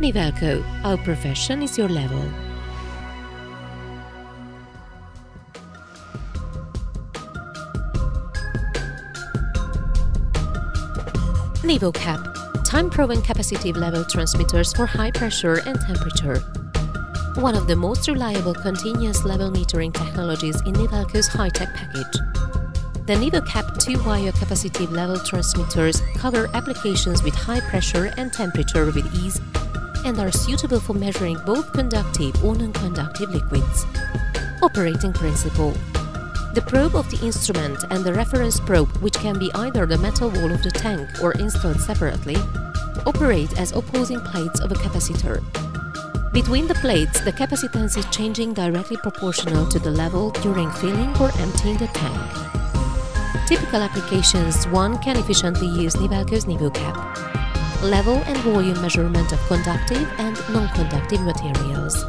Nivelco, our profession is your level. NivoCap, time-proven capacitive level transmitters for high pressure and temperature. One of the most reliable continuous level metering technologies in Nivelco's high-tech package. The NivoCap 2-wire capacitive level transmitters cover applications with high pressure and temperature with ease and are suitable for measuring both conductive or non-conductive liquids. Operating principle the probe of the instrument and the reference probe, which can be either the metal wall of the tank or installed separately, operate as opposing plates of a capacitor. Between the plates, the capacitance is changing directly proportional to the level during filling or emptying the tank. Typical applications one can efficiently use Nivelco's NivoCap. Level and volume measurement of conductive and non-conductive materials.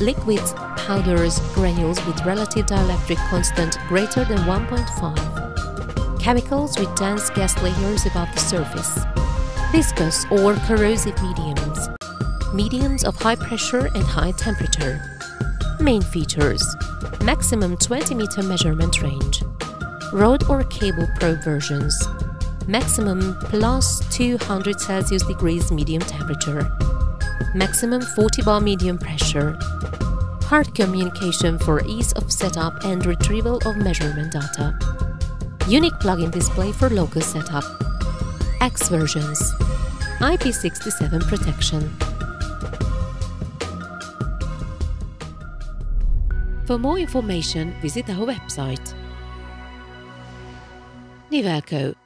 Liquids, powders, granules with relative dielectric constant greater than 1.5, chemicals with dense gas layers above the surface, viscous or corrosive mediums, mediums of high pressure and high temperature. Main features. Maximum 20 meter measurement range, rod or cable probe versions, maximum plus 200 Celsius degrees medium temperature, maximum 40 bar medium pressure, HART communication for ease of setup and retrieval of measurement data, unique plug-in display for local setup, Ex versions, IP67 protection. For more information, visit our website. Nivelco